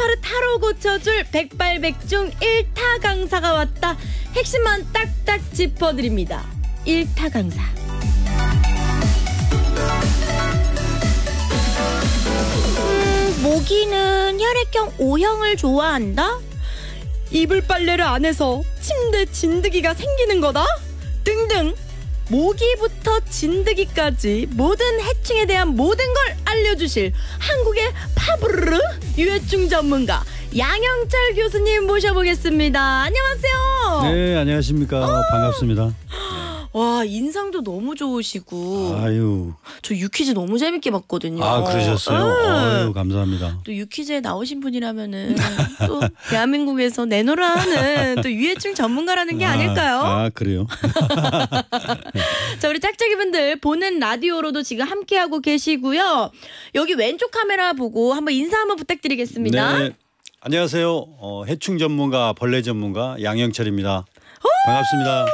파르파르 타로 고쳐줄 백발백중 일타 강사가 왔다. 핵심만 딱딱 짚어드립니다. 일타 강사. 음, 모기는 혈액형 O형을 좋아한다? 이불 빨래를 안 해서 침대 진드기가 생기는 거다? 등등 모기부터 진드기까지 모든 해충에 대한 모든 걸 알려주실 한국의 파브르 유해충 전문가 양영철 교수님 모셔보겠습니다. 안녕하세요. 네, 안녕하십니까. 반갑습니다. 와 인상도 너무 좋으시고 아유, 저 유퀴즈 너무 재밌게 봤거든요. 아 그러셨어요. 네. 아유, 감사합니다. 또 유퀴즈에 나오신 분이라면은 또 대한민국에서 내노라는 또 유해충 전문가라는 게 아닐까요? 아, 아, 그래요? 자 우리 짝짝이 분들 보는 라디오로도 지금 함께 하고 계시고요. 여기 왼쪽 카메라 보고 한번 인사 한번 부탁드리겠습니다. 네. 안녕하세요. 어, 해충 전문가, 벌레 전문가 양영철입니다. 반갑습니다.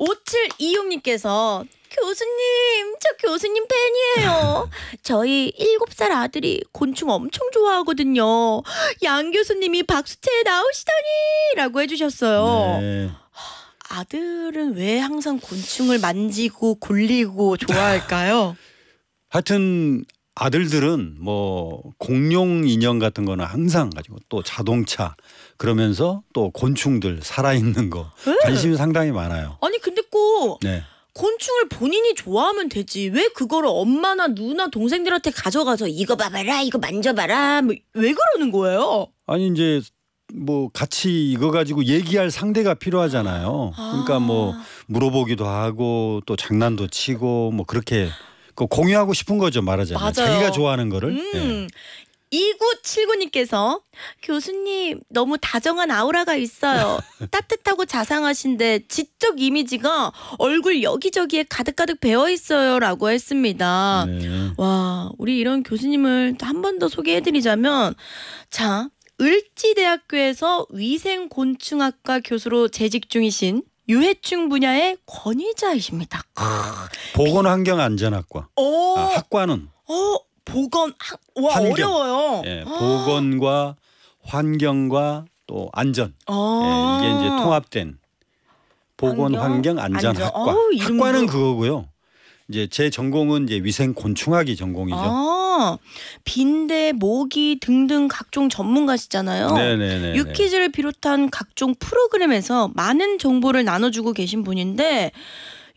5726님께서 교수님, 저 교수님 팬이에요. 저희 7살 아들이 곤충 엄청 좋아하거든요. 양 교수님이 박수채에 나오시다니! 라고 해주셨어요. 네. 아들은 왜 항상 곤충을 만지고 굴리고 좋아할까요? 하여튼 아들들은 뭐 공룡 인형 같은 거는 항상 가지고 또 자동차 그러면서 또 곤충들 살아있는 거 네. 관심이 상당히 많아요. 아니 근데 꼭 네. 곤충을 본인이 좋아하면 되지 왜 그거를 엄마나 누나 동생들한테 가져가서 이거 봐봐라 이거 만져봐라 뭐 왜 그러는 거예요? 아니 이제 뭐 같이 이거 가지고 얘기할 상대가 필요하잖아요. 그러니까 뭐 물어보기도 하고 또 장난도 치고 뭐 그렇게 그 공유하고 싶은 거죠 말하자면 맞아요. 자기가 좋아하는 거를. 예. 음. 2979님께서 교수님 너무 다정한 아우라가 있어요. 따뜻하고 자상하신데 지적 이미지가 얼굴 여기저기에 가득가득 배어 있어요라고 했습니다. 네. 와, 우리 이런 교수님을 한 번 더 소개해 드리자면, 자, 을지대학교에서 위생곤충학과 교수로 재직 중이신 유해충 분야의 권위자이십니다. 보건환경안전학과 오, 아, 학과는 어, 보건, 학, 와, 환경. 어려워요. 예, 보건과 환경과 또 안전 아. 예, 이게 이제 통합된 보건 환경, 안전 안전. 학과. 어우, 학과는 그거고요. 이제 제 전공은 이제 위생 곤충학이 전공이죠. 아, 빈대, 모기 등등 각종 전문가시잖아요. 네네네. 유퀴즈를 비롯한 각종 프로그램에서 많은 정보를 나눠주고 계신 분인데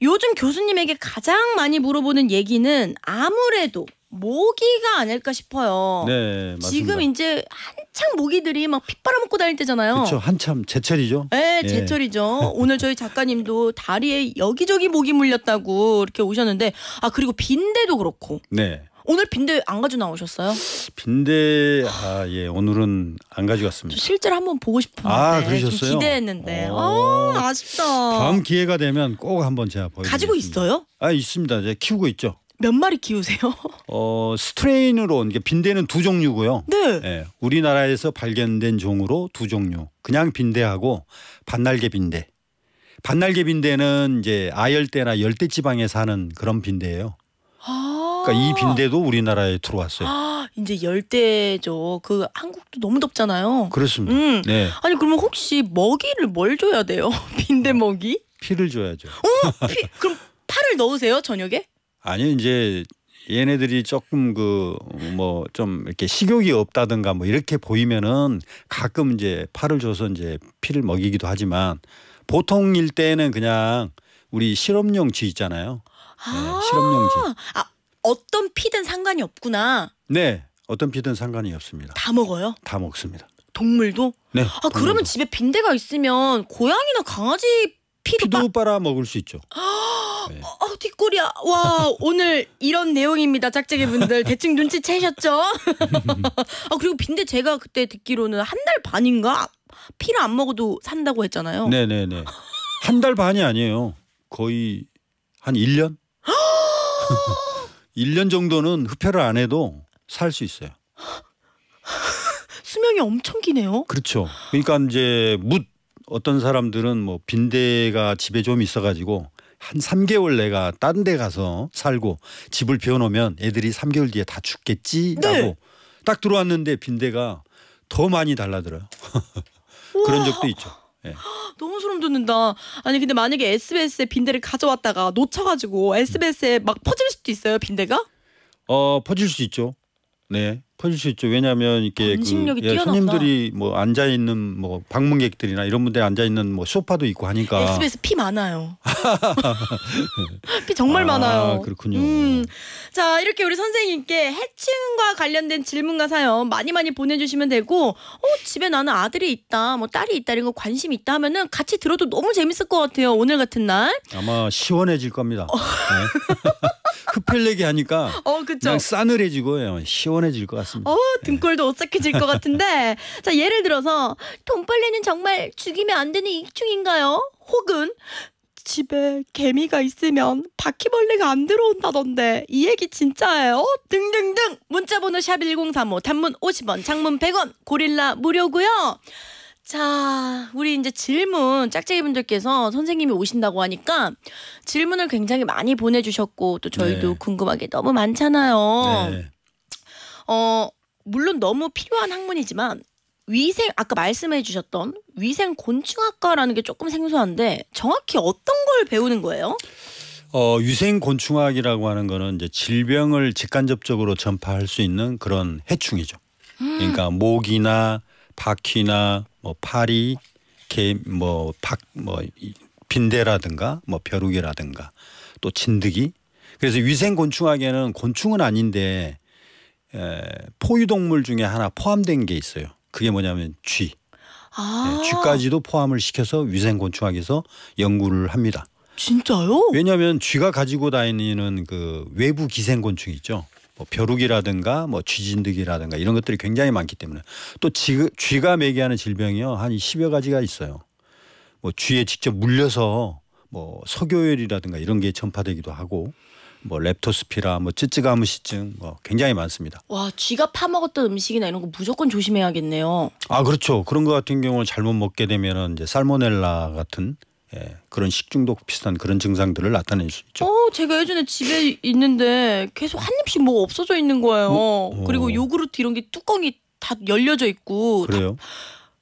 요즘 교수님에게 가장 많이 물어보는 얘기는 아무래도 모기가 아닐까 싶어요. 네, 맞습니다. 지금 이제 한창 모기들이 막피 빨아먹고 다닐 때잖아요. 그렇죠. 한참 제철이죠. 네, 예. 제철이죠. 오늘 저희 작가님도 다리에 여기저기 모기 물렸다고 이렇게 오셨는데 아 그리고 빈대도 그렇고 네. 오늘 빈대 안 가져 나오셨어요? 빈대 아 예 오늘은 안저 가져갔습니다. 실제로 한번 보고 싶은데 아, 좀 그러셨어요? 기대했는데 오. 아 아쉽다. 다음 기회가 되면 꼭 한번 제가 보여. 가지고 있어요? 아 있습니다. 이제 키우고 있죠. 몇 마리 키우세요? 어 스트레인으로 온게 빈대는 두 종류고요. 네. 예, 우리나라에서 발견된 종으로 두 종류. 그냥 빈대하고 반날개 빈대. 반날개 빈대는 이제 아열대나 열대 지방에 사는 그런 빈대예요. 아. 그러니까 이 빈대도 우리나라에 들어왔어요. 아 이제 열대죠. 그 한국도 너무 덥잖아요. 그렇습니다. 음. 네, 아니 그러면 혹시 먹이를 뭘 줘야 돼요? 빈대 먹이? 피를 줘야죠. 피, 그럼 파를 넣으세요 저녁에? 아니 이제 얘네들이 조금 그 뭐 좀 이렇게 식욕이 없다든가 뭐 이렇게 보이면은 가끔 이제 팔을 줘서 이제 피를 먹이기도 하지만 보통일 때는 그냥 우리 실험용 쥐 있잖아요. 아, 실험용 쥐. 아 어떤 피든 상관이 없구나. 네, 어떤 피든 상관이 없습니다. 다 먹어요. 다 먹습니다. 동물도? 네. 아 그러면 집에 빈대가 있으면 고양이나 강아지 피도, 피도 빨아 먹을 수 있죠. 네. 어, 뒷골이야. 와, 오늘 이런 내용입니다. 짝짝이 분들. 대충 눈치채셨죠? 아, 그리고 빈대 제가 그때 듣기로는 한 달 반인가? 피를 안 먹어도 산다고 했잖아요. 네, 네, 네. 한 달 반이 아니에요. 거의 한 1년? 1년 정도는 흡혈을 안 해도 살 수 있어요. 수명이 엄청 기네요. 그렇죠. 그러니까 이제 묻 어떤 사람들은 뭐 빈대가 집에 좀 있어가지고 한 3개월 내가 딴 데 가서 살고 집을 비워놓으면 애들이 3개월 뒤에 다 죽겠지라고 네. 딱 들어왔는데 빈대가 더 많이 달라들어요. 그런 적도 있죠. 예. 너무 소름 돋는다. 아니 근데 만약에 SBS에 빈대를 가져왔다가 놓쳐가지고 SBS에 막 퍼질 수도 있어요 빈대가? 어 퍼질 수 있죠. 네, 퍼질 수 있죠. 왜냐하면 이렇게 그 예. 손님들이 뭐 앉아 있는 뭐 방문객들이나 이런 분들 앉아 있는 뭐 소파도 있고 하니까. SBS 피 많아요. 피 정말 아, 많아요. 그렇군요. 음. 자 이렇게 우리 선생님께 해칭과 관련된 질문과 사연 많이 많이 보내주시면 되고 어 집에 나는 아들이 있다 뭐 딸이 있다 이런 거 관심 있다 하면은 같이 들어도 너무 재밌을 것 같아요 오늘 같은 날. 아마 시원해질 겁니다. 네. 흡혈내기 하니까 어 그쵸. 그냥 싸늘해지고 예, 시원해질 것 같습니다. 어 등골도 오싹해질 것 같은데 자 예를 들어서 돈벌레는 정말 죽이면 안 되는 익충인가요? 혹은 집에 개미가 있으면 바퀴벌레가 안 들어온다던데 이 얘기 진짜예요? 등등등 문자번호 샵 1035 단문 50원 장문 100원 고릴라 무료고요 자 우리 이제 질문 짝짝이 분들께서 선생님이 오신다고 하니까 질문을 굉장히 많이 보내주셨고 또 저희도 네. 궁금한 게 너무 많잖아요 네. 어 물론 너무 필요한 학문이지만 위생 아까 말씀해 주셨던 위생 곤충학과라는 게 조금 생소한데 정확히 어떤 걸 배우는 거예요? 어, 유생 곤충학이라고 하는 거는 이제 질병을 직간접적으로 전파할 수 있는 그런 해충이죠. 그러니까 모기나 바퀴나 뭐 파리, 개, 뭐 박, 뭐 이- 빈대라든가 뭐 벼룩이라든가 또 진드기. 그래서 위생 곤충학에는 곤충은 아닌데 에, 포유동물 중에 하나 포함된 게 있어요. 그게 뭐냐면 쥐. 아 네, 쥐까지도 포함을 시켜서 위생 곤충학에서 연구를 합니다. 진짜요? 왜냐하면 쥐가 가지고 다니는 그 외부 기생곤충 있죠. 뭐 벼룩이라든가 뭐 쥐진드기라든가 이런 것들이 굉장히 많기 때문에 또 쥐, 쥐가 매개하는 질병이요 한 10여 가지가 있어요. 뭐 쥐에 직접 물려서 뭐 석요열이라든가 이런 게 전파되기도 하고 뭐 렙토스피라 뭐 찌찌가무시증 뭐 굉장히 많습니다. 와 쥐가 파먹었던 음식이나 이런 거 무조건 조심해야겠네요. 아 그렇죠. 그런 것 같은 경우는 잘못 먹게 되면은 이제 살모넬라 같은 예, 그런 식중독 비슷한 그런 증상들을 나타낼 수 있죠. 어 제가 예전에 집에 있는데 계속 한 입씩 뭐가 없어져 있는 거예요. 어? 그리고 어. 요구르트 이런 게 뚜껑이 다 열려져 있고 다 그래요?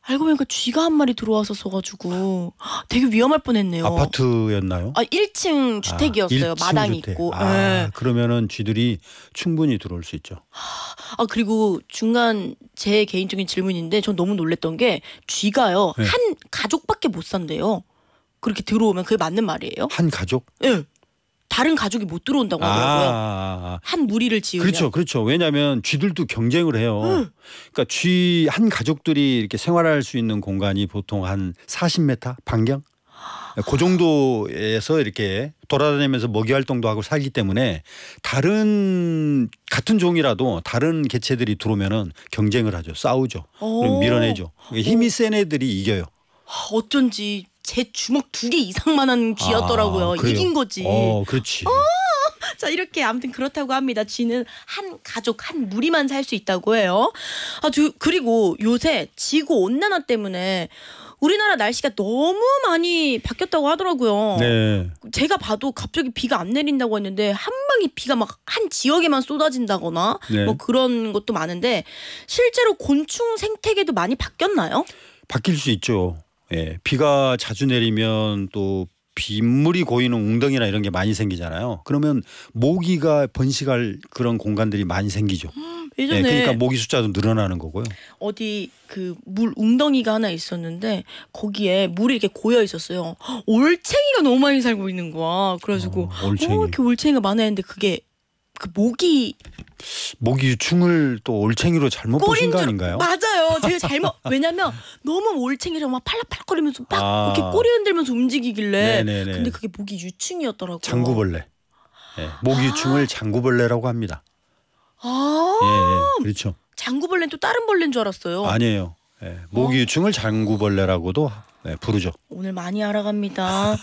알고 보니까 쥐가 한 마리 들어와서 가지고 되게 위험할 뻔했네요. 아파트였나요? 아 1층 주택이었어요. 아, 일층 마당이 주택. 있고. 아, 예. 그러면은 쥐들이 충분히 들어올 수 있죠. 아 그리고 중간 제 개인적인 질문인데 전 너무 놀랬던 게 쥐가요 네. 한 가족밖에 못 산대요. 그렇게 들어오면 그게 맞는 말이에요? 한 가족? 예. 다른 가족이 못 들어온다고 아, 하더라고요. 아, 아. 한 무리를 지으면. 그렇죠, 그렇죠. 왜냐하면 쥐들도 경쟁을 해요. 응. 그러니까 쥐 한 가족들이 이렇게 생활할 수 있는 공간이 보통 한 40m 반경. 그 정도에서 이렇게 돌아다니면서 먹이 활동도 하고 살기 때문에 다른 같은 종이라도 다른 개체들이 들어오면은 경쟁을 하죠, 싸우죠, 밀어내죠. 힘이 센 애들이 이겨요. 아, 어쩐지 제 주먹 두 개 이상만한 쥐였더라고요. 아? 이긴 거지. 어, 그렇지. 자 이렇게 아무튼 그렇다고 합니다. 쥐는 한 가족 한 무리만 살 수 있다고 해요. 아 두- 그리고 요새 지구 온난화 때문에 우리나라 날씨가 너무 많이 바뀌었다고 하더라고요. 네. 제가 봐도 갑자기 비가 안 내린다고 했는데 한 방에 비가 막 한 지역에만 쏟아진다거나 네. 뭐 그런 것도 많은데 실제로 곤충 생태계도 많이 바뀌었나요? 바뀔 수 있죠. 예, 비가 자주 내리면 또 빗물이 고이는 웅덩이나 이런 게 많이 생기잖아요. 그러면 모기가 번식할 그런 공간들이 많이 생기죠. 예, 예전에 그러니까 모기 숫자도 늘어나는 거고요. 어디 그 물 웅덩이가 하나 있었는데 거기에 물이 이렇게 고여 있었어요. 올챙이가 너무 많이 살고 있는 거야. 그래가지고 어, 올챙이. 어, 이렇게 올챙이가 많아 했는데 그게 그 모기 모기 유충을 또 올챙이로 잘못 보신 거 줄- 아닌가요? 맞아요. 제가 잘못 왜냐면 너무 올챙이를 막 팔락팔락거리면서 막 아. 이렇게 꼬리 흔들면서 움직이길래 네네네. 근데 그게 모기 유충이었더라고요. 장구벌레. 예, 모기 유충을 장구벌레라고 합니다. 아 예, 예, 그렇죠. 장구벌레는 또 다른 벌레인 줄 알았어요. 아니에요. 예, 모기 유충을 장구벌레라고도 예, 부르죠. 오늘 많이 알아갑니다.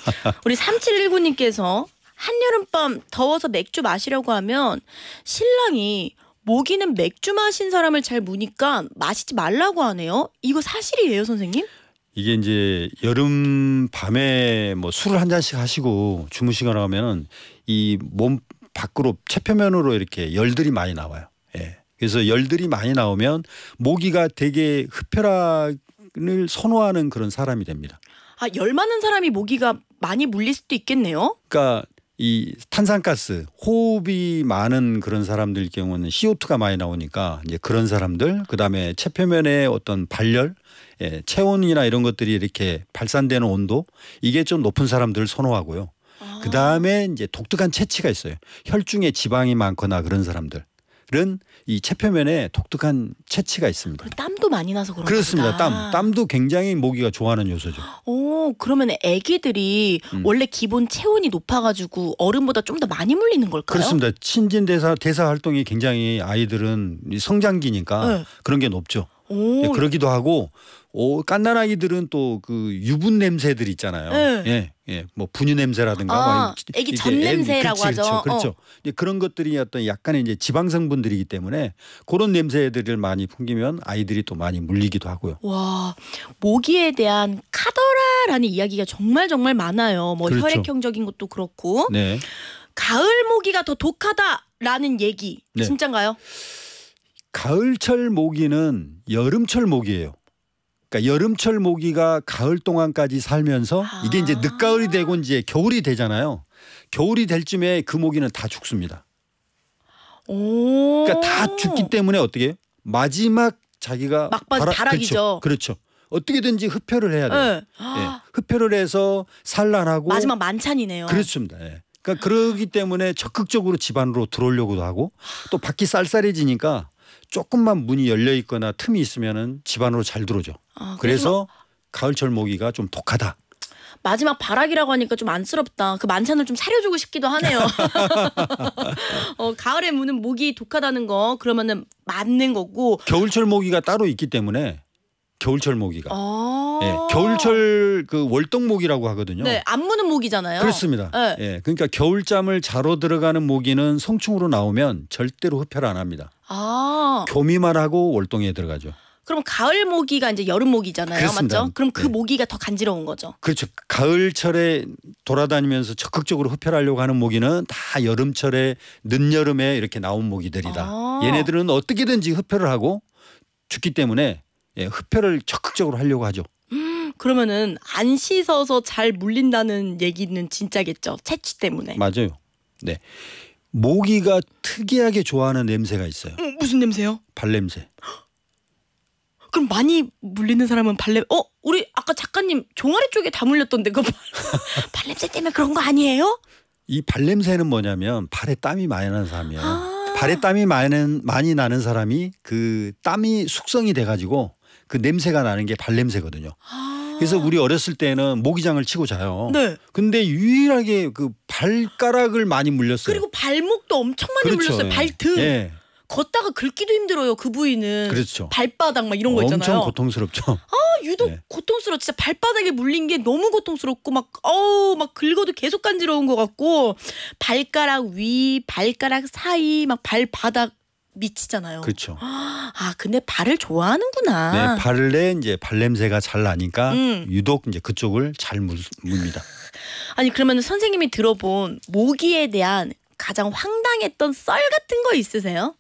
우리 3719님께서 한여름밤 더워서 맥주 마시려고 하면 신랑이 모기는 맥주 마신 사람을 잘 무니까 마시지 말라고 하네요. 이거 사실이에요, 선생님? 이게 이제 여름 밤에 뭐 술을 한 잔씩 하시고 주무시거나 하면은 이 몸 밖으로 체표면으로 이렇게 열들이 많이 나와요. 예. 그래서 열들이 많이 나오면 모기가 되게 흡혈을 선호하는 그런 사람이 됩니다. 아, 열 많은 사람이 모기가 많이 물릴 수도 있겠네요. 그러니까 이 탄산가스 호흡이 많은 그런 사람들 경우는 CO2가 많이 나오니까 이제 그런 사람들 그다음에 체표면의 어떤 발열 예, 체온이나 이런 것들이 이렇게 발산되는 온도 이게 좀 높은 사람들을 선호하고요. 아. 그 다음에 이제 독특한 체취가 있어요. 혈중에 지방이 많거나 그런 사람들은 이 체표면에 독특한 체취가 있습니다. 땀도 많이 나서 그런가 그렇습니다. 땀, 땀도 굉장히 모기가 좋아하는 요소죠. 오, 그러면 애기들이 음. 원래 기본 체온이 높아가지고 어른보다 좀 더 많이 물리는 걸까요? 그렇습니다. 친진 대사 대사 활동이 굉장히 아이들은 이 성장기니까 네. 그런 게 높죠. 오, 예, 그러기도 하고 오, 깐난아기들은 또 그 유분 냄새들 있잖아요. 네. 예, 예, 뭐 분유 냄새라든가 아, 뭐 애기 젖 애- 냄새라고 그렇지, 하죠. 어. 그렇죠. 그렇죠. 이제 그런 것들이 어떤 약간의 이제 지방 성분들이기 때문에 그런 냄새들을 많이 풍기면 아이들이 또 많이 물리기도 하고요. 와 모기에 대한 카더라라는 이야기가 정말 정말 많아요. 뭐 그렇죠. 혈액형적인 것도 그렇고 네. 가을 모기가 더 독하다라는 얘기 네. 진짠가요? 가을철 모기는 여름철 모기예요. 그러니까 여름철 모기가 가을 동안까지 살면서 이게 이제 아. 늦가을이 되고 이제 겨울이 되잖아요. 겨울이 될 쯤에 그 모기는 다 죽습니다. 오. 그러니까 다 죽기 때문에 어떻게 해요? 마지막 자기가 막바지 다락이죠. 그렇죠. 그렇죠. 어떻게든지 흡혈을 해야 돼요. 네. 예. 아, 흡혈을 해서 산란하고 마지막 만찬이네요. 그렇습니다. 예. 그러니까 그러기 때문에 적극적으로 집안으로 들어오려고도 하고 또 밖이 쌀쌀해지니까 조금만 문이 열려 있거나 틈이 있으면은 집 안으로 잘 들어오죠. 아, 그래서 가을철 모기가 좀 독하다. 마지막 바락이라고 하니까 좀 안쓰럽다. 그 만찬을 좀 사려주고 싶기도 하네요. 어, 가을에 무는 모기 독하다는 거 그러면은 맞는 거고. 겨울철 모기가 따로 있기 때문에 겨울철 모기가 아. 예, 겨울철 그 월동 모기라고 하거든요. 네, 안 무는 모기잖아요. 그렇습니다. 네. 예, 그러니까 겨울잠을 자러 들어가는 모기는 성충으로 나오면 절대로 흡혈 안 합니다. 아, 교미만 하고 월동에 들어가죠. 그럼 가을 모기가 이제 여름 모기잖아요, 그렇습니다. 맞죠? 그럼 그 네. 모기가 더 간지러운 거죠. 그렇죠. 가을철에 돌아다니면서 적극적으로 흡혈하려고 하는 모기는 다 여름철에 늦여름에 이렇게 나온 모기들이다. 아. 얘네들은 어떻게든지 흡혈을 하고 죽기 때문에 예, 흡혈을 적극적으로 하려고 하죠. 그러면은 안 씻어서 잘 물린다는 얘기는 진짜겠죠. 채취 때문에. 맞아요. 네. 모기가 특이하게 좋아하는 냄새가 있어요. 음, 무슨 냄새요? 발냄새. 그럼 많이 물리는 사람은 발냄. 어, 우리 아까 작가님 종아리 쪽에 다 물렸던데 그 발냄새 때문에 그런 거 아니에요? 이 발냄새는 뭐냐면 발에 땀이 많이 나는 사람이에요. 아. 발에 땀이 나는- 많이 나는 사람이 그 땀이 숙성이 돼가지고 그 냄새가 나는 게 발냄새거든요. 아. 그래서 우리 어렸을 때는 모기장을 치고 자요. 네. 근데 유일하게 그 발가락을 많이 물렸어요. 그리고 발목도 엄청 많이 그렇죠. 물렸어요. 예. 발등. 예. 걷다가 긁기도 힘들어요. 그 부위는. 그렇죠. 발바닥 막 이런 거 엄청 있잖아요. 고통스럽죠. 아, 유독 네. 고통스러워. 진짜 발바닥에 물린 게 너무 고통스럽고 막 어우 막 긁어도 계속 간지러운 것 같고 발가락 위, 발가락 사이, 막 발바닥 미치잖아요. 그렇죠. 아 근데 발을 좋아하는구나. 네, 발에 이제 발냄새가 잘 나니까 음. 유독 이제 그쪽을 잘 물, 습니다 아니 그러면 선생님이 들어본 모기에 대한 가장 황당했던 썰 같은 거 있으세요?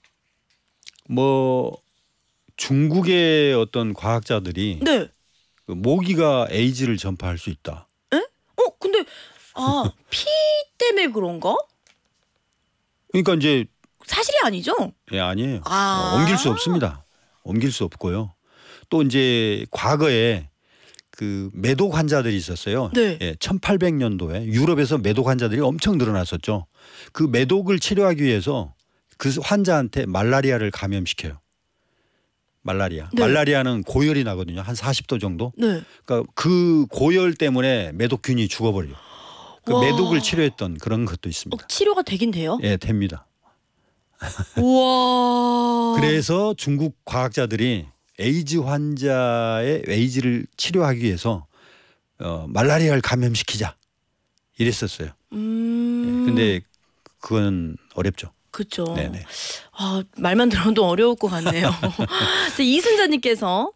뭐 중국의 어떤 과학자들이 네. 그 모기가 에이즈를 전파할 수 있다. 어 근데 아 피 때문에 그런가? 그러니까 이제 사실이 아니죠? 예, 아니에요. 아. 어, 옮길 수 없습니다. 옮길 수 없고요. 또 이제 과거에 그 매독 환자들이 있었어요. 네. 예, 1800년도에 유럽에서 매독 환자들이 엄청 늘어났었죠. 그 매독을 치료하기 위해서 그 환자한테 말라리아를 감염시켜요. 말라리아. 네. 말라리아는 고열이 나거든요. 한 40도 정도. 네. 그러니까 그 고열 때문에 매독균이 죽어버려요. 그 와. 매독을 치료했던 그런 것도 어, 있습니다. 치료가 되긴 돼요? 예, 됩니다. 우와. 그래서 중국 과학자들이 에이즈 환자의 에이즈를 치료하기 위해서 어, 말라리아를 감염시키자 이랬었어요. 음. 근데 그건 어렵죠. 그죠. 네네. 아, 말만 들어도 어려울 것 같네요. 자, 이순자님께서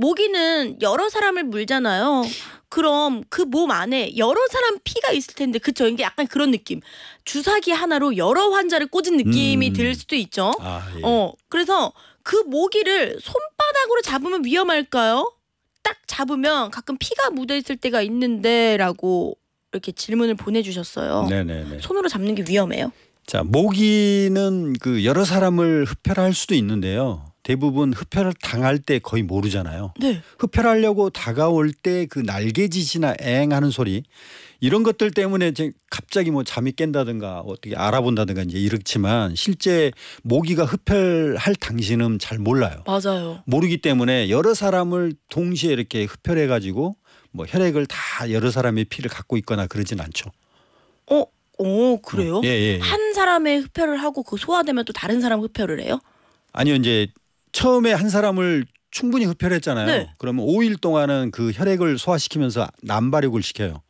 모기는 여러 사람을 물잖아요. 그럼 그 몸 안에 여러 사람 피가 있을 텐데 그쵸? 이게 약간 그런 느낌. 주사기 하나로 여러 환자를 꽂은 느낌이 음. 들 수도 있죠. 아, 예. 어 그래서 그 모기를 손바닥으로 잡으면 위험할까요? 딱 잡으면 가끔 피가 묻어 있을 때가 있는데라고 이렇게 질문을 보내주셨어요. 네네네. 손으로 잡는 게 위험해요. 자, 모기는 그 여러 사람을 흡혈할 수도 있는데요. 대부분 흡혈을 당할 때 거의 모르잖아요. 네. 흡혈하려고 다가올 때 그 날개짓이나 앵 하는 소리 이런 것들 때문에 이제 갑자기 뭐 잠이 깬다든가 어떻게 알아본다든가 이제 이렇지만 실제 모기가 흡혈할 당시는 잘 몰라요. 맞아요. 모르기 때문에 여러 사람을 동시에 이렇게 흡혈해 가지고 뭐 혈액을 다 여러 사람의 피를 갖고 있거나 그러진 않죠. 어, 어 그래요? 예, 예, 예. 한 사람의 흡혈을 하고 그 소화되면 또 다른 사람 흡혈을 해요? 아니요 이제 처음에 한 사람을 충분히 흡혈했잖아요. 네. 그러면 5일 동안은 그 혈액을 소화시키면서 남발육을 시켜요.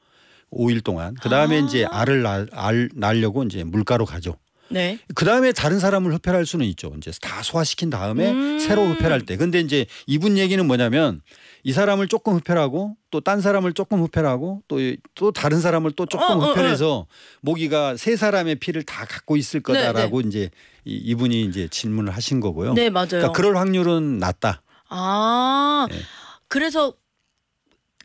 5일 동안. 그 다음에 아. 이제 알을 날, 알 날려고 이제 물가로 가죠. 네. 그 다음에 다른 사람을 흡혈할 수는 있죠. 이제 다 소화시킨 다음에 음. 새로 흡혈할 때. 근데 이제 이분 얘기는 뭐냐면 이 사람을 조금 흡혈하고 또 딴 사람을 조금 흡혈하고 또 또 다른 사람을 또 조금 어, 어, 흡혈해서 모기가 세 사람의 피를 다 갖고 있을 네, 거다라고 이제 이, 이분이 이제 질문을 하신 거고요. 네, 맞아요. 그러니까 그럴 확률은 낮다. 아. 네. 그래서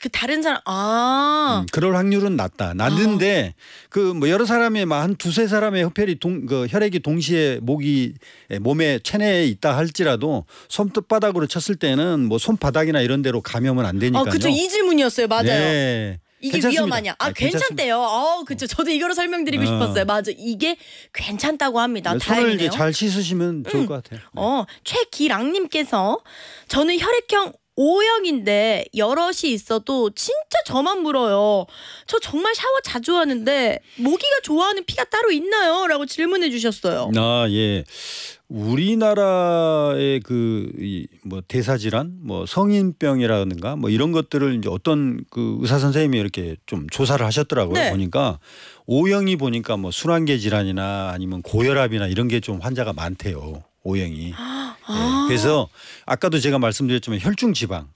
그 다른 사람 아. 음, 그럴 확률은 낮다. 낮은데 그뭐 여러 사람의 막한 두세 사람의 흡혈이 동, 그 혈액이 동시에 모기 몸에 체내에 있다 할지라도 손바닥으로 쳤을 때는 뭐 손바닥이나 이런 데로 감염은 안 되니까요. 아, 그쵸. 이 질문이었어요. 맞아요. 네. 이게 괜찮습니다. 위험하냐? 아, 네. 괜찮대요. 아, 그쵸. 저도 이거로 설명드리고 어. 싶었어요. 맞아. 이게 괜찮다고 합니다. 손을 다행이네요. 이제 잘 씻으시면 좋을 것 같아요. 네. 어, 최기랑님께서 저는 혈액형 O형인데 여럿이 있어도 진짜 저만 물어요. 저 정말 샤워 자주 하는데 모기가 좋아하는 피가 따로 있나요? 라고 질문해 주셨어요. 아 예. 우리나라의 그뭐 대사 질환, 뭐 성인병이라든가 뭐 이런 것들을 이제 어떤 그 의사 선생님이 이렇게 좀 조사를 하셨더라고요. 네. 보니까 O형이 보니까 뭐 순환계 질환이나 아니면 고혈압이나 이런 게 좀 환자가 많대요. O형이. 아, 예, 그래서 아까도 제가 말씀드렸지만 혈중 지방,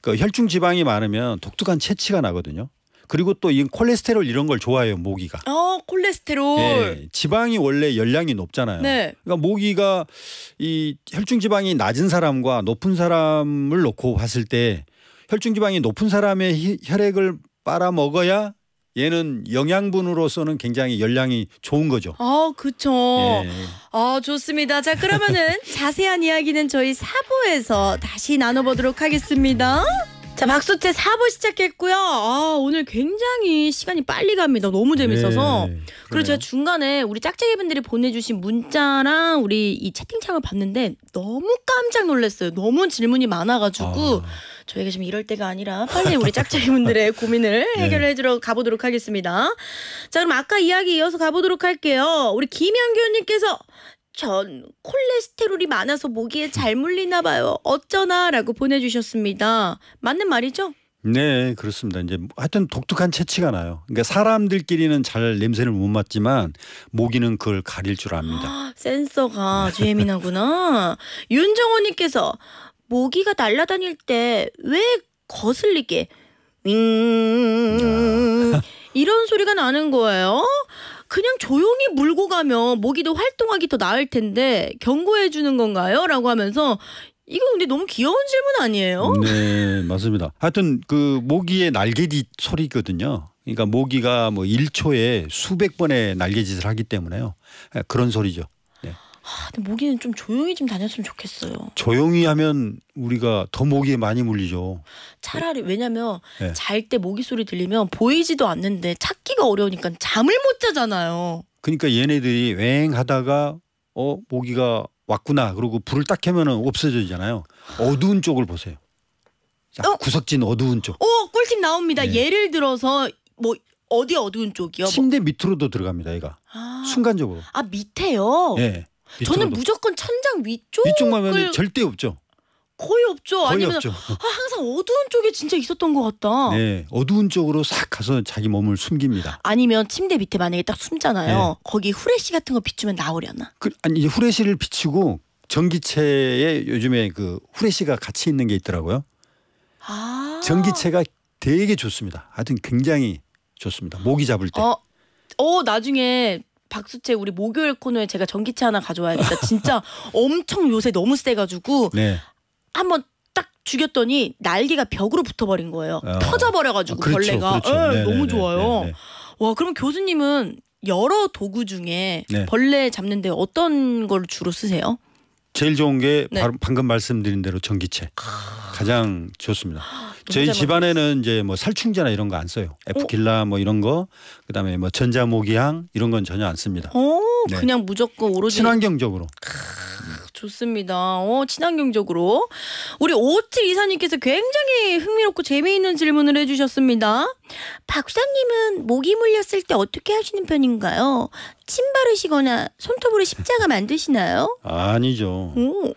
그 혈중 지방이 많으면 독특한 체취가 나거든요. 그리고 또 이 콜레스테롤 이런 걸 좋아해요 모기가. 어, 콜레스테롤. 예, 지방이 원래 열량이 높잖아요. 네. 그러니까 모기가 이 혈중 지방이 낮은 사람과 높은 사람을 놓고 봤을 때 혈중 지방이 높은 사람의 희- 혈액을 빨아 먹어야 얘는 영양분으로서는 굉장히 열량이 좋은 거죠. 아, 그쵸. 예. 아, 좋습니다. 자, 그러면은 자세한 이야기는 저희 4부에서 다시 나눠보도록 하겠습니다. 자, 박수채 4부 시작했고요. 아, 오늘 굉장히 시간이 빨리 갑니다. 너무 재밌어서. 네, 그리고 제가. 중간에 우리 짝짝이분들이 보내주신 문자랑 우리 이 채팅창을 봤는데 너무 깜짝 놀랐어요. 너무 질문이 많아가지고 아. 저희가 지금 이럴 때가 아니라 빨리 우리 짝짝이분들의 고민을 네. 해결해 주러 가보도록 하겠습니다. 자 그럼 아까 이야기 이어서 가보도록 할게요. 우리 김현규님께서 전 콜레스테롤이 많아서 모기에 잘 물리나 봐요. 어쩌나라고 보내주셨습니다. 맞는 말이죠? 네, 그렇습니다. 이제 하여튼 독특한 체취가 나요. 그러니까 사람들끼리는 잘 냄새를 못 맡지만 모기는 그걸 가릴 줄 압니다. 아, 센서가 예민하구나. 윤정호님께서 모기가 날아다닐 때 왜 거슬리게 윙 이런 소리가 나는 거예요? 그냥 조용히 물고 가면 모기도 활동하기 더 나을 텐데 경고해 주는 건가요? 라고 하면서 이거 근데 너무 귀여운 질문 아니에요? 네, 맞습니다. 하여튼 그 모기의 날개짓 소리거든요. 그러니까 모기가 뭐 1초에 수백 번의 날개짓을 하기 때문에요. 예, 그런 소리죠. 아, 근데 모기는 좀 조용히 좀 다녔으면 좋겠어요. 조용히 하면 우리가 더 모기에 많이 물리죠. 차라리 왜냐면 네. 잘때 모기 소리 들리면 보이지도 않는데 찾기가 어려우니까 잠을 못 자잖아요. 그러니까 얘네들이 웽 하다가 어 모기가 왔구나 그러고 불을 딱 켜면은 없어지잖아요. 어두운 쪽을 보세요. 자, 어? 구석진 어두운 쪽. 오 꿀팁 나옵니다. 네. 예를 들어서 뭐 어디 어두운 쪽이요? 뭐. 침대 밑으로도 들어갑니다. 얘가 아, 순간적으로. 아 밑에요. 예. 저는. 무조건 천장 위쪽 하면 절대 없죠. 거의 없죠. 거의 아니면 없죠. 아, 항상 어두운 쪽에 진짜 있었던 것 같다. 네, 어두운 쪽으로 싹 가서 자기 몸을 숨깁니다. 아니면 침대 밑에 만약에 딱 숨잖아요. 네. 거기 후레쉬 같은 거 비추면 나오려나? 그, 아니 이제 후레쉬를 비추고 전기체에 요즘에 그 후레쉬가 같이 있는 게 있더라고요. 아. 전기채가 되게 좋습니다. 하여튼 굉장히 좋습니다. 모기 잡을 때. 어, 어 나중에 박수채 우리 목요일 코너에 제가 전기채 하나 가져와야겠다. 진짜 엄청 요새 너무 세가지고 네. 한번 딱 죽였더니 날개가 벽으로 붙어버린 거예요. 어. 터져버려가지고 아, 그렇죠, 벌레가. 그렇죠. 예, 네, 너무 네, 좋아요. 네, 네. 와 그럼 교수님은 여러 도구 중에 네. 벌레 잡는데 어떤 걸 주로 쓰세요? 제일 좋은 게 네. 바로 방금 말씀드린 대로 전기채. 가장 좋습니다. 저희 잘 집안에는 이제 뭐 살충제나 이런 거 안 써요. 에프킬라 뭐 이런 거 그다음에 뭐 전자모기향 이런 건 전혀 안 씁니다. 어 네. 그냥 무조건 오로지 친환경적으로. 좋습니다. 어, 친환경적으로. 우리 오칠 이사님께서 굉장히 흥미롭고 재미있는 질문을 해주셨습니다. 박사님은 모기 물렸을 때 어떻게 하시는 편인가요? 침 바르시거나 손톱으로 십자가 만드시나요? 아니죠. 오,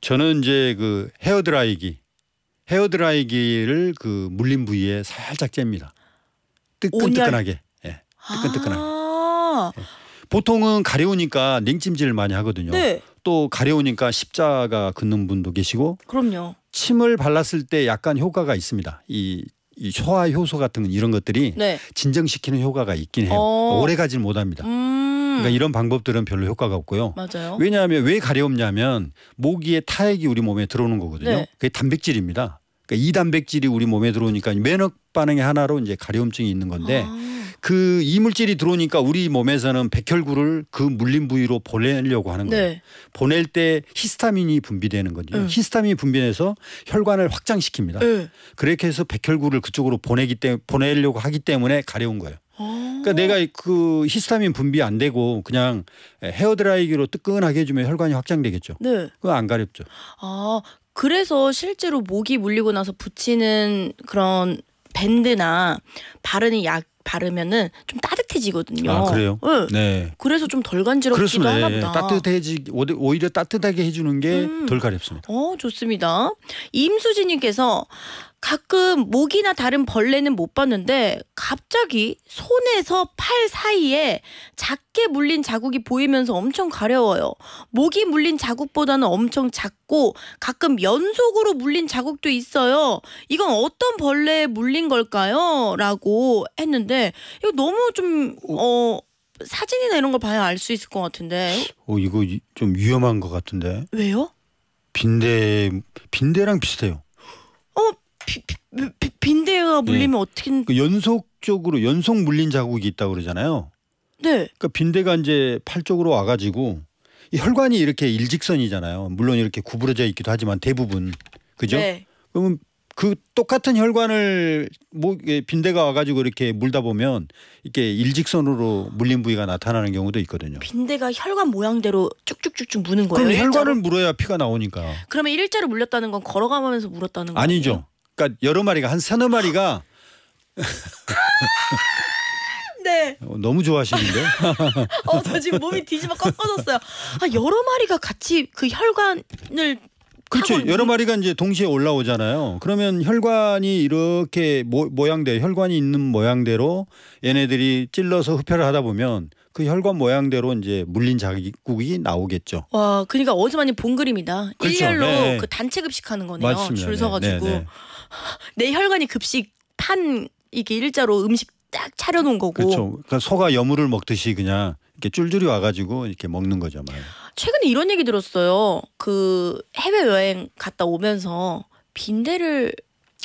저는 이제 그 헤어 드라이기 헤어 드라이기를 그 물린 부위에 살짝 잽니다. 뜨끈뜨끈하게. 예. 뜨끈뜨끈하게. 아, 보통은 가려우니까 냉찜질을 많이 하거든요. 네, 또 가려우니까 십자가 긋는 분도 계시고 그럼요. 침을 발랐을 때 약간 효과가 있습니다. 이, 이 소화 효소 같은 이런 것들이 네. 진정시키는 효과가 있긴 해요. 어. 오래 가질 못합니다. 음, 그러니까 이런 방법들은 별로 효과가 없고요. 맞아요. 왜냐하면 왜 가려움냐면 모기의 타액이 우리 몸에 들어오는 거거든요. 네. 그게 단백질입니다. 그러니까 이 단백질이 우리 몸에 들어오니까 면역 반응의 하나로 이제 가려움증이 있는 건데 아, 그 이물질이 들어오니까 우리 몸에서는 백혈구를 그 물린 부위로 보내려고 하는 거예요. 네. 보낼 때 히스타민이 분비되는 거죠. 음. 히스타민이 분비해서 혈관을 확장시킵니다. 네. 그렇게 해서 백혈구를 그쪽으로 보내기 때문에 보내려고 하기 때문에 가려운 거예요. 아, 그러니까 내가 그 히스타민 분비 안 되고 그냥 헤어 드라이기로 뜨끈하게 해주면 혈관이 확장되겠죠. 네. 그거 안 가렵죠. 아, 그래서 실제로 모기 물리고 나서 붙이는 그런 밴드나 바르는 약 바르면은 좀 따뜻해지거든요. 아 그래요? 네. 네. 그래서 좀 덜 간지럽기도 그렇습니다. 하나 예, 보다. 따뜻해지 오히려 따뜻하게 해주는 게 음. 덜 가렵습니다. 어, 좋습니다. 임수진님께서 가끔 모기나 다른 벌레는 못 봤는데 갑자기 손에서 팔 사이에 작게 물린 자국이 보이면서 엄청 가려워요. 모기 물린 자국보다는 엄청 작고 가끔 연속으로 물린 자국도 있어요. 이건 어떤 벌레에 물린 걸까요? 라고 했는데 이거 너무 좀 어, 사진이나 이런 걸 봐야 알 수 있을 것 같은데 어 이거 이- 좀 위험한 것 같은데 왜요? 빈대 빈대랑 비슷해요. 어, 비, 비, 비, 빈대가 물리면 어떻게? 그 연속적으로 연속 물린 자국이 있다고 그러잖아요. 네, 그러니까 빈대가 이제 팔 쪽으로 와 가지고 이 혈관이 이렇게 일직선이잖아요. 물론 이렇게 구부러져 있기도 하지만 대부분 그죠? 네. 그러면 그 똑같은 혈관을 뭐 빈대가 와가지고 이렇게 물다 보면 이렇게 일직선으로 물린 부위가 나타나는 경우도 있거든요. 빈대가 혈관 모양대로 쭉쭉쭉쭉 무는 거예요. 그럼? 혈관을 물어야 피가 나오니까 그러면 일자로 물렸다는 건 걸어가면서 물었다는 거 아니죠. 그러니까 여러 마리가 한 서너 마리가 네. 어, 너무 좋아하시는데 어, 저 지금 몸이 뒤집어 꺾어졌어요. 아, 여러 마리가 같이 그 혈관을 그렇죠. 여러 물- 마리가 이제 동시에 올라오잖아요. 그러면 혈관이 이렇게 모, 모양대로 혈관이 있는 모양대로 얘네들이 찔러서 흡혈을 하다 보면 그 혈관 모양대로 이제 물린 자국이 나오겠죠. 와, 그러니까 어디서 많이 본 그림이다. 그렇죠. 일렬로 네. 그 단체 급식하는 거네요. 맞습니다. 줄 네, 서가지고 네, 네. 내 혈관이 급식 판 이렇게 일자로 음식 딱 차려놓은 거고. 그렇죠. 그러니까 소가 여물을 먹듯이 그냥 이렇게 줄줄이 와가지고 이렇게 먹는 거죠. 말. 최근에 이런 얘기 들었어요. 그 해외 여행 갔다 오면서 빈대를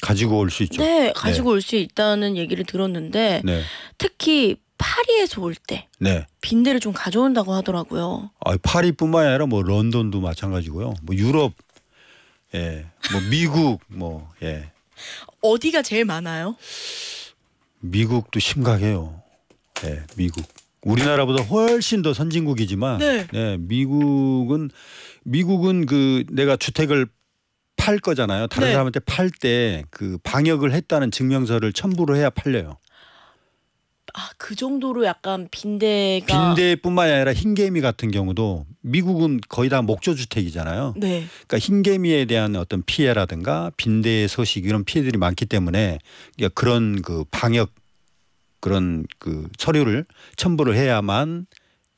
가지고 올 수 있죠. 네 가지고 올수 있다는 얘기를 들었는데 네, 특히 파리에서 올때 네. 빈대를 좀 가져온다고 하더라고요. 아, 파리뿐만 아니라 뭐 런던도 마찬가지고요. 뭐 유럽, 예, 뭐 미국, 뭐 예, 어디가 제일 많아요? 미국도 심각해요. 예, 미국. 우리나라보다 훨씬 더 선진국이지만, 네. 미국은 미국은 그 내가 주택을 팔 거잖아요. 다른 네. 사람한테 팔 때 그 방역을 했다는 증명서를 첨부를 해야 팔려요. 아 그 정도로 약간 빈대가 빈대뿐만 아니라 흰개미 같은 경우도 미국은 거의 다 목조 주택이잖아요. 네. 그러니까 흰개미에 대한 어떤 피해라든가 빈대 서식 이런 피해들이 많기 때문에 그러니까 그런 그 방역 그런 그 서류를 첨부를 해야만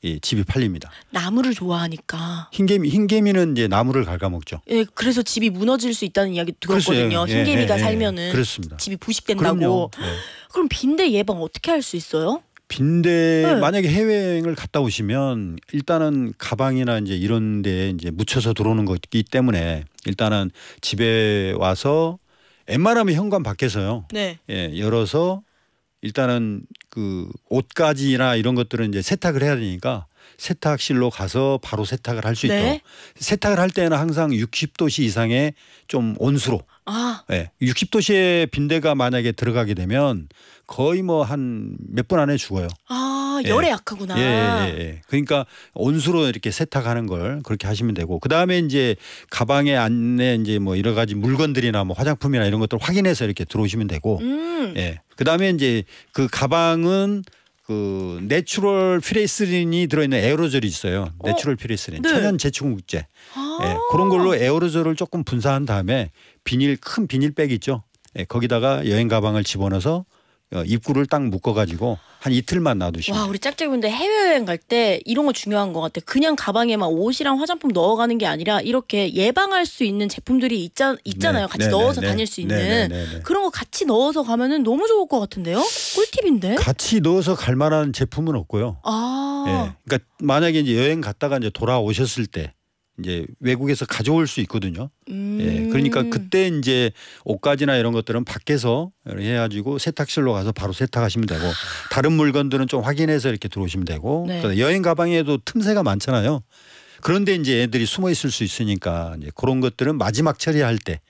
예, 집이 팔립니다. 나무를 좋아하니까. 흰개미 흰개미는 이제 나무를 갉아먹죠. 예, 그래서 집이 무너질 수 있다는 이야기 들었거든요. 그렇죠. 예, 흰개미가 예, 예, 살면은 그렇습니다. 집이 부식된다고. 예. 그럼 빈대 예방 어떻게 할 수 있어요? 빈대 네. 만약에 해외여행을 갔다 오시면 일단은 가방이나 이제 이런 데 이제 묻혀서 들어오는 거기 때문에 일단은 집에 와서 웬만하면 현관 밖에서요. 네. 예, 열어서 일단은 그 옷가지나 이런 것들은 이제 세탁을 해야 되니까 세탁실로 가서 바로 세탁을 할 수 있도록. 네. 세탁을 할 때는 항상 60도씨 이상의 좀 온수로. 아, 예, 60도씨의 빈대가 만약에 들어가게 되면 거의 뭐 한 몇 분 안에 죽어요. 아, 예. 열에 약하구나. 예, 예, 예. 그러니까 온수로 이렇게 세탁하는 걸 그렇게 하시면 되고 그 다음에 이제 가방에 안에 이제 뭐 여러 가지 물건들이나 뭐 화장품이나 이런 것들 확인해서 이렇게 들어오시면 되고 음. 예. 그 다음에 이제 그 가방은 그 natural pyrethrin이 들어있는 에어로졸이 있어요. 어? natural pyrethrin 네. 천연 제충국제. 아. 예. 그런 걸로 에어로졸을 조금 분사한 다음에 비닐 큰 비닐백 있죠. 예. 거기다가 여행 가방을 집어넣어서 어, 입구를 딱 묶어가지고 한 이틀만 놔두시면 와, 우리 짝짝이분들 해외여행 갈 때 이런 거 중요한 것 같아. 그냥 가방에만 옷이랑 화장품 넣어가는 게 아니라 이렇게 예방할 수 있는 제품들이 있자, 있잖아요. 네, 같이 네, 넣어서 네, 다닐 네. 수 있는. 네, 네, 네, 네. 그런 거 같이 넣어서 가면은 너무 좋을 것 같은데요? 꿀팁인데? 같이 넣어서 갈 만한 제품은 없고요. 아. 예. 그러니까 만약에 이제 여행 갔다가 이제 돌아오셨을 때 이제 외국에서 가져올 수 있거든요. 음. 예. 그러니까 그때 이제 옷가지나 이런 것들은 밖에서 해가지고 세탁실로 가서 바로 세탁하시면 되고 다른 물건들은 좀 확인해서 이렇게 들어오시면 되고 네. 여행 가방에도 틈새가 많잖아요. 그런데 이제 애들이 숨어 있을 수 있으니까 이제 그런 것들은 마지막 처리할 때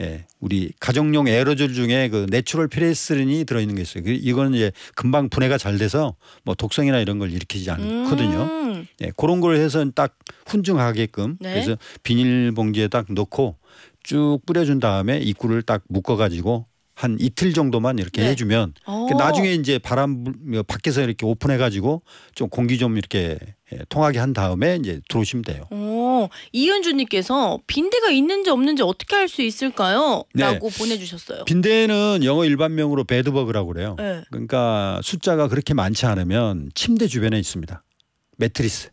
예, 우리 가정용 에어로졸 중에 그 natural pyrethrin이 들어있는 게 있어요. 그 이거는 이제 금방 분해가 잘 돼서 뭐 독성이나 이런 걸 일으키지 않거든요. 음. 예, 그런 걸 해서 딱 훈증하게끔 네. 그래서 비닐봉지에 딱 넣고 쭉 뿌려준 다음에 입구를 딱 묶어가지고 한 이틀 정도만 이렇게 네. 해주면 어. 그 나중에 이제 바람 불- 밖에서 이렇게 오픈해가지고 좀 공기 좀 이렇게 예, 통하게 한 다음에 이제 들어오시면 돼요. 어, 이은주님께서 빈대가 있는지 없는지 어떻게 알 수 있을까요? 네. 라고 보내주셨어요. 빈대는 영어 일반명으로 배드버그라고 그래요. 네. 그러니까 숫자가 그렇게 많지 않으면 침대 주변에 있습니다. 매트리스.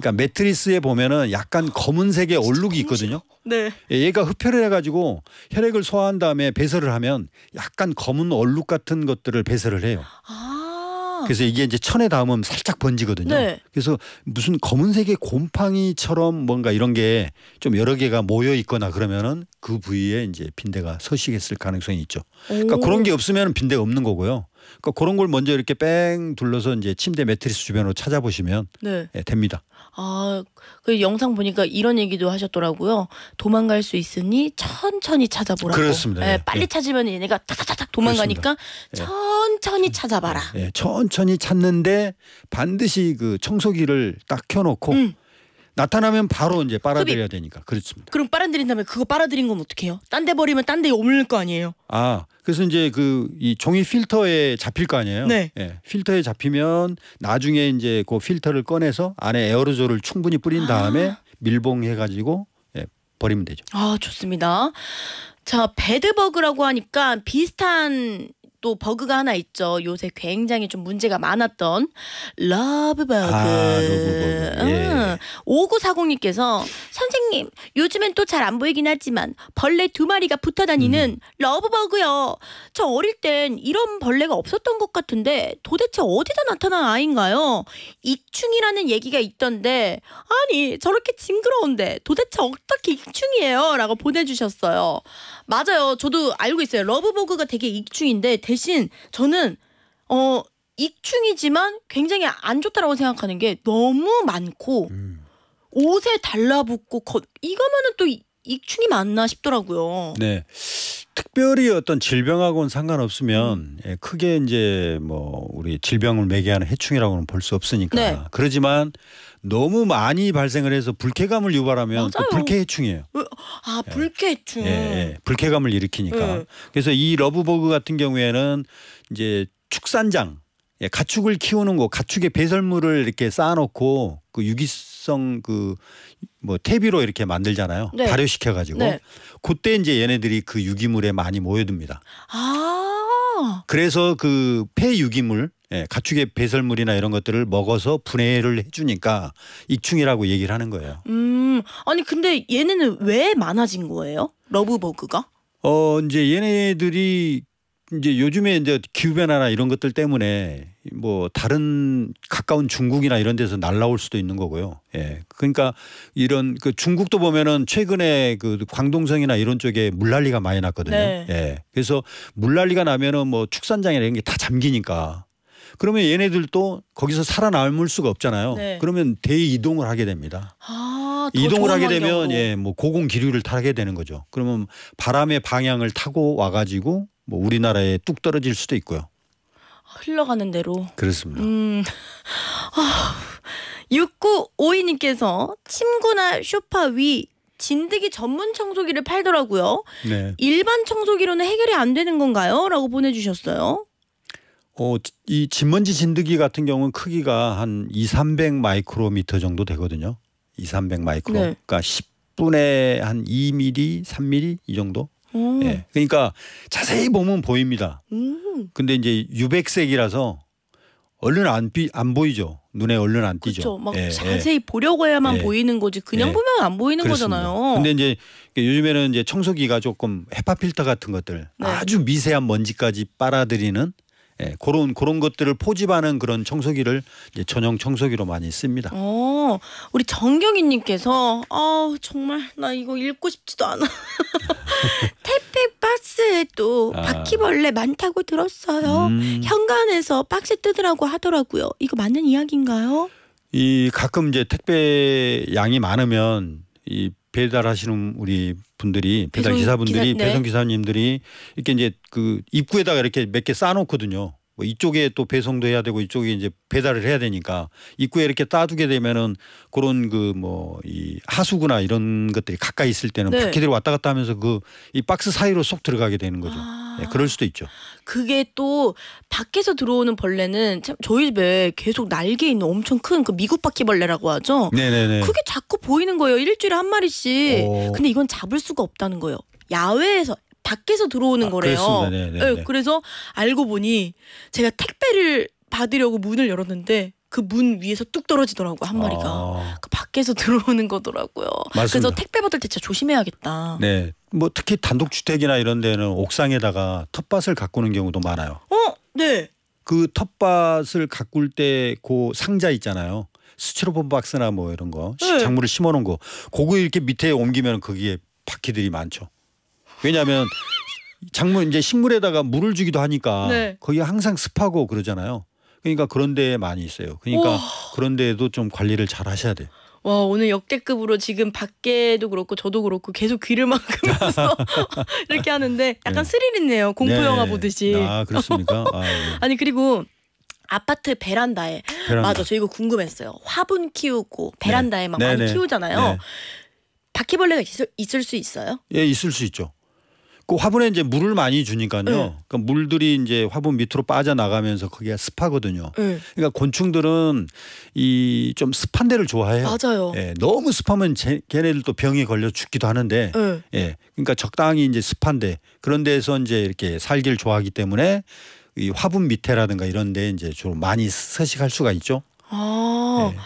그러니까 매트리스에 보면은 약간 검은색의 얼룩이 있거든요. 네. 예, 얘가 흡혈을 해가지고 혈액을 소화한 다음에 배설을 하면 약간 검은 얼룩 같은 것들을 배설을 해요. 아. 그래서 이게 이제 천에 닿으면 살짝 번지거든요. 네. 그래서 무슨 검은색의 곰팡이처럼 뭔가 이런 게 좀 여러 개가 모여 있거나 그러면은 그 부위에 이제 빈대가 서식했을 가능성이 있죠. 그러니까 오. 그런 게 없으면 빈대가 없는 거고요. 그러니까 그런 걸 먼저 이렇게 뺑 둘러서 이제 침대 매트리스 주변으로 찾아보시면 네. 예, 됩니다. 아, 그 영상 보니까 이런 얘기도 하셨더라고요. 도망갈 수 있으니 천천히 찾아보라고. 그렇습니다. 예, 예. 빨리 찾으면 얘네가 탁탁탁 도망가니까 예. 천천히 찾아봐라. 예, 천천히 찾는데 반드시 그 청소기를 딱 켜놓고 음. 나타나면 바로 이제 빨아들여야 되니까 그렇습니다. 그럼 빨아들인 다음에 그거 빨아들인 건 어떡해요? 딴 데 버리면 딴데 옮을 거 아니에요? 아 그래서 이제 그 이 종이 필터에 잡힐 거 아니에요. 네. 예, 필터에 잡히면 나중에 이제 그 필터를 꺼내서 안에 에어로졸을 충분히 뿌린 다음에 밀봉해 가지고 예, 버리면 되죠. 아, 좋습니다. 자, 배드버그라고 하니까 비슷한 또 bug가 하나 있죠. 요새 굉장히 좀 문제가 많았던 love bug. 아, love bug. 예. 응. 5940님께서 선생님, 요즘엔 또 잘 안 보이긴 하지만 벌레 두 마리가 붙어 다니는 음. love bug요. 저 어릴 땐 이런 벌레가 없었던 것 같은데 도대체 어디서 나타난 아이인가요? 익충이라는 얘기가 있던데 아니 저렇게 징그러운데 도대체 어떻게 익충이에요? 라고 보내주셨어요. 맞아요. 저도 알고 있어요. 러브버그가 되게 익충인데 대신 저는 어 익충이지만 굉장히 안 좋다라고 생각하는 게 너무 많고 음. 옷에 달라붙고 거, 이거면은 또 이- 익충이 맞나 싶더라고요. 네. 특별히 어떤 질병하고는 음. 상관없으면 예, 크게 이제 뭐 우리 질병을 매개하는 해충이라고는 볼 수 없으니까 네. 그러지만 너무 많이 발생을 해서 불쾌감을 유발하면 그 맞아요. 불쾌 해충이에요. 아 불쾌충. 예, 예. 불쾌감을 일으키니까. 네. 그래서 이 러브버그 같은 경우에는 이제 축산장, 예, 가축을 키우는 거, 가축의 배설물을 이렇게 쌓아놓고 그 유기성 그 뭐 퇴비로 이렇게 만들잖아요. 네. 발효시켜 가지고. 네. 그때 이제 얘네들이 그 유기물에 많이 모여듭니다. 아 그래서 그 폐유기물, 예, 가축의 배설물이나 이런 것들을 먹어서 분해를 해주니까 익충이라고 얘기를 하는 거예요. 음, 아니 근데 얘네는 왜 많아진 거예요? 러브버그가? 어 이제 얘네들이 이제 요즘에 이제 기후 변화나 이런 것들 때문에 뭐 다른 가까운 중국이나 이런 데서 날라올 수도 있는 거고요. 예. 그러니까 이런 그 중국도 보면은 최근에 그 광동성이나 이런 쪽에 물난리가 많이 났거든요. 네. 예. 그래서 물난리가 나면은 뭐 축산장이나 이런 게 다 잠기니까 그러면 얘네들도 거기서 살아남을 수가 없잖아요. 네. 그러면 대이동을 하게 됩니다. 아, 더 이동을 하게 되면 환경으로. 예, 뭐 고공 기류를 타게 되는 거죠. 그러면 바람의 방향을 타고 와 가지고 뭐 우리나라에 뚝 떨어질 수도 있고요. 흘러가는 대로. 그렇습니다. 음. 아, 6952님께서 침구나 쇼파 위 진드기 전문 청소기를 팔더라고요. 네. 일반 청소기로는 해결이 안 되는 건가요? 라고 보내주셨어요. 어, 이 진먼지 진드기 같은 경우는 크기가 한 2, 300 마이크로미터 정도 되거든요. 2, 300 마이크로. 네. 그러니까 10분에 한 2mm, 3mm 이 정도. 오. 예. 그러니까 자세히 보면 보입니다. 음, 근데 이제 유백색이라서 얼른 안, 비, 안 보이죠. 눈에 얼른 안 띄죠. 그렇죠. 막 예, 예. 자세히 보려고 해야만 예. 보이는 거지. 그냥 예. 보면 안 보이는 그렇습니다. 거잖아요. 근데 이제 요즘에는 이제 청소기가 조금 헤파 필터 같은 것들 네. 아주 미세한 먼지까지 빨아들이는 예, 그런 그런 것들을 포집하는 그런 청소기를 이제 전용 청소기로 많이 씁니다. 어, 우리 정경희님께서 아 정말 나 이거 읽고 싶지도 않아. 택배 박스에도 아. 바퀴벌레 많다고 들었어요. 음, 현관에서 박스 뜯으라고 하더라고요. 이거 맞는 이야기인가요? 이 가끔 이제 택배 양이 많으면 이 배달하시는 우리 분들이 배달 기사분들이 기사- 네. 배송 기사님들이 이렇게 이제 그 입구에다가 이렇게 몇 개 쌓아놓거든요. 뭐 이쪽에 또 배송도 해야 되고 이쪽에 이제 배달을 해야 되니까 입구에 이렇게 따두게 되면은 그런 그 뭐 이 하수구나 이런 것들이 가까이 있을 때는 네. 바퀴들이 왔다 갔다 하면서 그 이 박스 사이로 쏙 들어가게 되는 거죠. 아. 예, 그럴 수도 있죠. 그게 또 밖에서 들어오는 벌레는 참 저희 집에 계속 날개 있는 엄청 큰 그 미국 바퀴벌레라고 하죠. 네네네. 그게 자꾸 보이는 거예요. 일주일에 한 마리씩. 오. 근데 이건 잡을 수가 없다는 거예요. 야외에서 밖에서 들어오는 아, 거래요. 그렇습니다. 네, 네, 네. 그래서 알고 보니 제가 택배를 받으려고 문을 열었는데 그 문 위에서 뚝 떨어지더라고 한 마리가. 아, 그 밖에서 들어오는 거더라고요. 그래서 맞습니다. 택배 받을 때 진짜 조심해야겠다. 네. 뭐 특히 단독주택이나 이런 데는 옥상에다가 텃밭을 가꾸는 경우도 많아요. 어, 네. 그 텃밭을 가꿀 때 그 상자 있잖아요. 스티로폼 박스나 뭐 이런 거 네. 작물을 심어 놓은 거 그거 이렇게 밑에 옮기면 거기에 바퀴들이 많죠. 왜냐하면 작물 이제 식물에다가 물을 주기도 하니까 네. 거기 항상 습하고 그러잖아요. 그러니까 그런 데에 많이 있어요. 그러니까 우와. 그런 데에도 좀 관리를 잘 하셔야 돼요. 와 오늘 역대급으로 지금 밖에도 그렇고 저도 그렇고 계속 귀를 막으면서 이렇게 하는데 약간 네. 스릴 있네요. 공포 네. 영화 보듯이. 아 그렇습니까? 아, 예. 아니 그리고 아파트 베란다에 베란다. 맞아 저 이거 궁금했어요. 화분 키우고 베란다에 막 네, 많이 네. 키우잖아요. 네. 바퀴벌레가 있을, 있을 수 있어요? 예, 있을 수 있죠. 그 화분에 이제 물을 많이 주니까요. 네. 그러니까 물들이 이제 화분 밑으로 빠져나가면서 거기가 습하거든요. 네. 그러니까 곤충들은 이 좀 습한 데를 좋아해요. 맞아요. 예, 너무 습하면 제, 걔네들도 병에 걸려 죽기도 하는데 네. 예, 그러니까 적당히 이제 습한데 그런 데서 이제 이렇게 살기를 좋아하기 때문에 이 화분 밑에라든가 이런 데 이제 주로 많이 서식할 수가 있죠. 아, 예.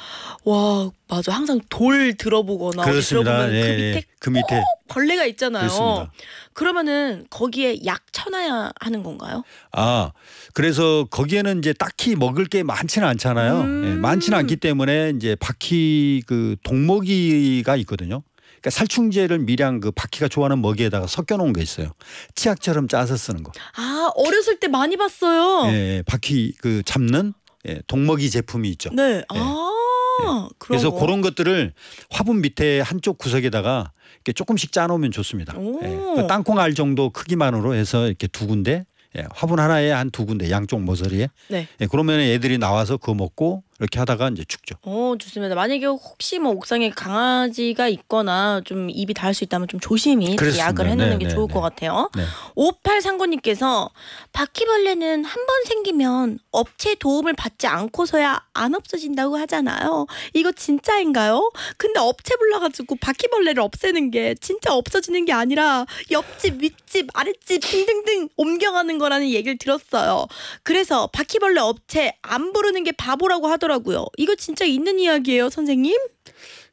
와 맞아 항상 돌 들어보거나 어디 그렇습니다. 들어보면 예, 그 예. 밑에 그 밑에 벌레가 있잖아요. 그렇습니다. 그러면은 거기에 약 쳐놔야 하는 건가요? 아, 그래서 거기에는 이제 딱히 먹을 게 많지는 않잖아요. 음. 예, 많지는 않기 때문에 이제 바퀴 그 동먹이가 있거든요. 그러니까 살충제를 미량 그 바퀴가 좋아하는 먹이에다가 섞여 놓은 게 있어요. 치약처럼 짜서 쓰는 거. 아 어렸을 때 많이 봤어요. 예, 예, 바퀴 그 잡는 예, 동먹이 제품이 있죠. 네. 아 그런 그래서 거. 그런 것들을 화분 밑에 한쪽 구석에다가 이렇게 조금씩 짜놓으면 좋습니다. 오. 예, 그 땅콩 알 정도 크기만으로 해서 이렇게 두 군데 예, 화분 하나에 한 두 군데 양쪽 모서리에 네. 예, 그러면 애들이 나와서 그거 먹고 이렇게 하다가 이제 죽죠. 어, 좋습니다. 만약에 혹시 뭐 옥상에 강아지가 있거나 좀 입이 닿을 수 있다면 좀 조심히 그렇습니다. 약을 해놓는 네, 게 네, 좋을 네. 것 같아요. 네. 5839님께서 바퀴벌레는 한 번 생기면 업체 도움을 받지 않고서야 안 없어진다고 하잖아요. 이거 진짜인가요? 근데 업체 불러가지고 바퀴벌레를 없애는 게 진짜 없어지는 게 아니라 옆집, 윗집, 아랫집 등등등 옮겨가는 거라는 얘기를 들었어요. 그래서 바퀴벌레 업체 안 부르는 게 바보라고 하더 라고요. 이거 진짜 있는 이야기예요, 선생님?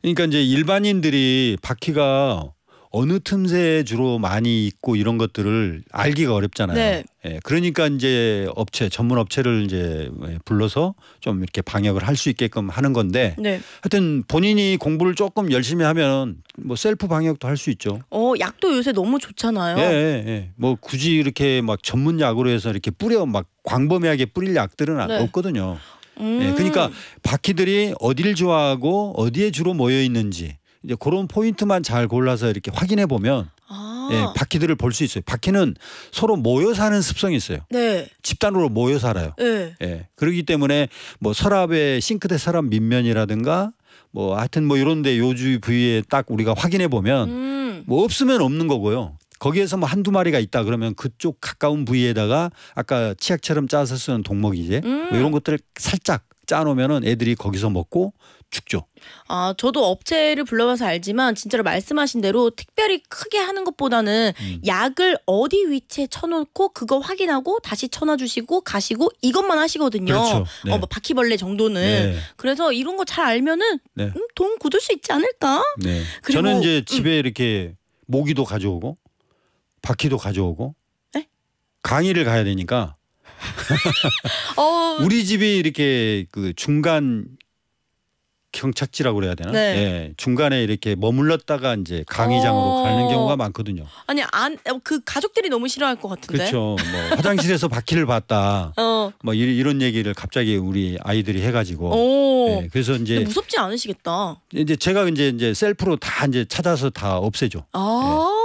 그러니까 이제 일반인들이 바퀴가 어느 틈새에 주로 많이 있고 이런 것들을 알기가 어렵잖아요. 네. 예, 그러니까 이제 업체 전문 업체를 이제 불러서 좀 이렇게 방역을 할 수 있게끔 하는 건데 네. 하여튼 본인이 공부를 조금 열심히 하면 뭐 셀프 방역도 할 수 있죠. 어, 약도 요새 너무 좋잖아요. 예, 예, 예. 뭐 굳이 이렇게 막 전문 약으로 해서 이렇게 뿌려 막 광범위하게 뿌릴 약들은 네. 없거든요. 음. 예, 그러니까 바퀴들이 어디를 좋아하고 어디에 주로 모여 있는지 이제 그런 포인트만 잘 골라서 이렇게 확인해 보면 아. 예, 바퀴들을 볼 수 있어요. 바퀴는 서로 모여 사는 습성이 있어요. 네. 집단으로 모여 살아요. 네. 예. 그렇기 때문에 뭐 서랍에 싱크대 서랍 밑면이라든가 뭐 하여튼 뭐 이런 데 요주 부위에 딱 우리가 확인해 보면 음. 뭐 없으면 없는 거고요. 거기에서 뭐 한두 마리가 있다 그러면 그쪽 가까운 부위에다가 아까 치약처럼 짜서 쓰는 동먹이제 음. 뭐 이런 것들을 살짝 짜놓으면은 애들이 거기서 먹고 죽죠. 아, 저도 업체를 불러봐서 알지만 진짜로 말씀하신 대로 특별히 크게 하는 것보다는 음. 약을 어디 위치에 쳐놓고 그거 확인하고 다시 쳐놔주시고 가시고 이것만 하시거든요. 그렇죠. 네. 어, 뭐 바퀴벌레 정도는. 네. 그래서 이런 거 잘 알면은 네. 음, 돈 굳을 수 있지 않을까? 네. 저는 이제 집에 이렇게 모기도 가져오고 바퀴도 가져오고 네? 강의를 가야 되니까 어, 우리 집이 이렇게 그 중간 경착지라고 그래야 되나? 네. 예, 중간에 이렇게 머물렀다가 이제 강의장으로 어. 가는 경우가 많거든요. 아니 안그 가족들이 너무 싫어할 것 같은데. 그렇죠. 뭐 화장실에서 바퀴를 봤다. 어. 뭐 이- 이런 얘기를 갑자기 우리 아이들이 해가지고. 오. 예, 그래서 이제 무섭지 않으시겠다. 이제 제가 이제 이제 셀프로 다 이제 찾아서 다 없애죠. 아. 예.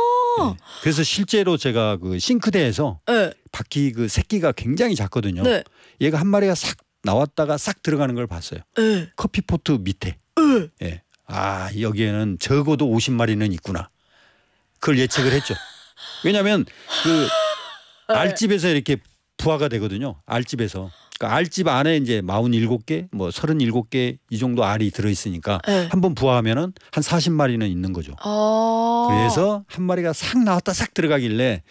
그래서 실제로 제가 그 싱크대에서 네. 바퀴 그 새끼가 굉장히 작거든요. 네. 얘가 한 마리가 싹 나왔다가 싹 들어가는 걸 봤어요. 네. 커피 포트 밑에. 네. 예. 아 여기에는 적어도 50마리는 있구나. 그걸 예측을 했죠. 왜냐하면 그 네. 알집에서 이렇게 부화가 되거든요. 알집에서. 그러니까 알집 안에 이제 47개, 뭐 37개 이 정도 알이 들어 있으니까 네. 한번 부화하면은 한 40마리는 있는 거죠. 아. 그래서 한 마리가 싹 나왔다 싹 들어가길래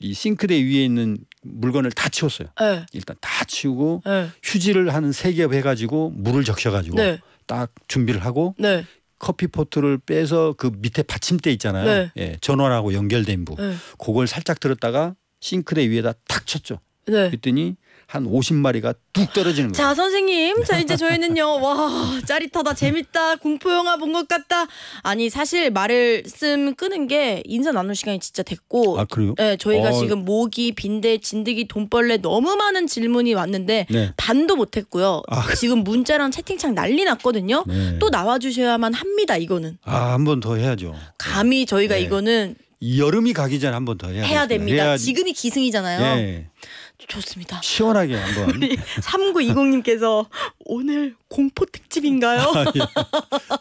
이 싱크대 위에 있는 물건을 다 치웠어요. 네. 일단 다 치우고 네. 휴지를 한세겹 해가지고 물을 적셔가지고 네. 딱 준비를 하고 네. 커피 포트를 빼서 그 밑에 받침대 있잖아요. 네. 예, 전원하고 연결된 부. 네. 그걸 살짝 들었다가 싱크대 위에다 탁 쳤죠. 네. 그랬더니 한 50마리가 뚝 떨어지는 거예요. 자 선생님 자 이제 저희는요 와 짜릿하다 재밌다 공포 영화 본 것 같다 아니 사실 말씀 끄는 게 인사 나눌 시간이 진짜 됐고 아 그래요? 네 저희가 어. 지금 모기 빈대 진드기 돈벌레 너무 많은 질문이 왔는데 네. 반도 못했고요 아. 지금 문자랑 채팅창 난리 났거든요 네. 또 나와주셔야만 합니다 이거는 아 한 번 더 해야죠. 감히 저희가 네. 이거는 이 여름이 가기 전에 한 번 더 해야 해야. 됩니다 해야 지금이 기승이잖아요 예, 좋습니다 시원하게 한번. 우리 3920님께서 오늘 공포 특집인가요? 아, 예.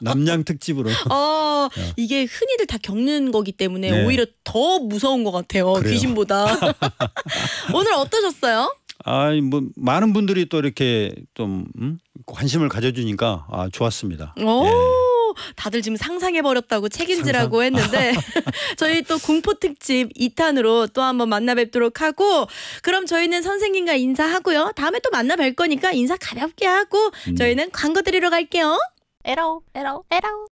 남양 특집으로. 아 이게 흔히들 다 겪는 거기 때문에 네. 오히려 더 무서운 것 같아요 그래요? 귀신보다 오늘 어떠셨어요? 아뭐 많은 분들이 또 이렇게 좀 음? 관심을 가져주니까 아 좋았습니다. 오 예. 다들 지금 상상해 버렸다고 책임지라고 했는데 저희 또 공포 특집 2탄으로 또 한번 만나 뵙도록 하고 그럼 저희는 선생님과 인사하고요 다음에 또 만나 뵐 거니까 인사 가볍게 하고 음. 저희는 광고 드리러 갈게요. 에러 에러 에러